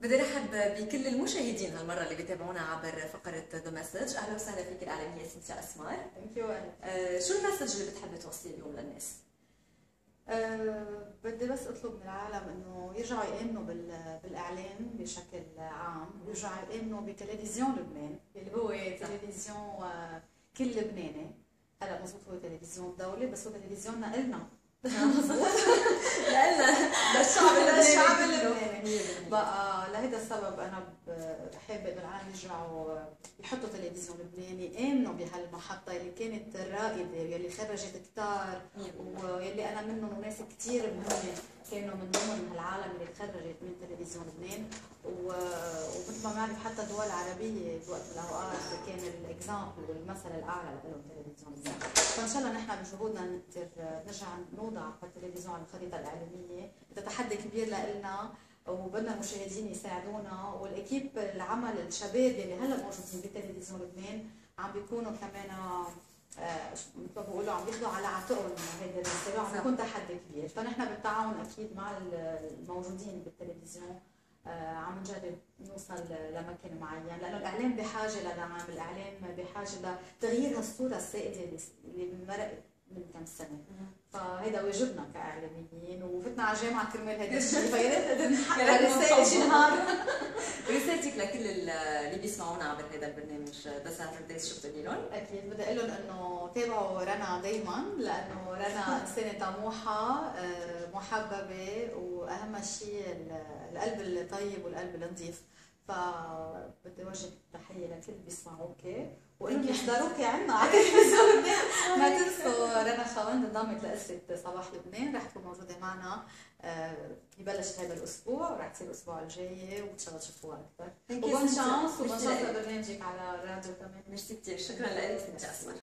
بدي رحب بكل المشاهدين هالمرة اللي بيتابعونا عبر فقرة The Message أهلا وسهلا فيك الاعلاميه سينتيا أسمار. Thank you آه شو ال message اللي بتحبي توصليه اليوم للناس؟ أه بدي بس أطلب من العالم إنه يرجعوا يامنوا بالاعلام بشكل عام، يرجعوا يامنوا بتلفزيون لبنان. اللي هو تلفزيون آه، كل لبناني، هلا مضبوط هو تلفزيون دولي بس هو تلفزيوننا النا مضبوط لنا للشعب للشعب اللبناني. بقى لهذا السبب أنا بحب إنه العالم يرجعوا يحطوا تلفزيون لبناني آمنوا بهالمحطة اللي كانت رائدة يلي خرجت كثار ويلي أنا منهم وناس كثير مهمة. كانوا من ضمن هالعالم اللي تخرجت من تلفزيون لبنان. ومثل ما بنعرف حتى الدول العربيه بوقت من الأوقات كان الإكزامبل والمثل الأعلى لهم تلفزيون لبنان. فإن شاء الله نحن بجهودنا نقدر نرجع نوضع التلفزيون على الخريطة الإعلامية. تحدي كبير لنا وبدنا المشاهدين يساعدونا والأكيب العمل الشباب اللي هلأ موجودين بتلفزيون لبنان عم بيكونوا كمان آه، مثل ما بقولوا عم بياخذوا على عاتقهم هيدا الرساله وعم بيكون تحدي كبير. فنحن بالتعاون أكيد مع الموجودين بالتلفزيون آه، عم نجرب نوصل لمكان معين لأنه الإعلام بحاجة لدعم الإعلام بحاجة لتغيير هالصورة السائدة اللي مرقت من كم سنة. فهيدا واجبنا كإعلاميين وفتنا على الجامعة كرمال هيدا الشيء. فيا ريت نقدر نحقق رسالة شي نهار رسالتك لكل اللي بيسمعونا عبر هذا البرنامج. ذا ساترديز شو بتقولي لهم؟ أكيد. بدي أقول لهم إنه تابعوا رنا دائما لأنه رنا انسانه طموحة آه، محببة وأهم شيء القلب الطيب والقلب النظيف. فبدي أوجه تحية لكل اللي بيسمعوكي وانهم يحضروكي عنا على التلفزيون. ما تنسوا رنا خوان انضمت لاسره صباح لبنان. رح تكون موجودة معنا ببلش آه، هذا الأسبوع. ورح تصير الأسبوع الجاي وإن شاء الله تشوفوها أكثر. وبون شانس وبون شانس لبرنامجك على الراديو كمان. ميرسي كثير شكرا لك سنتي اسمر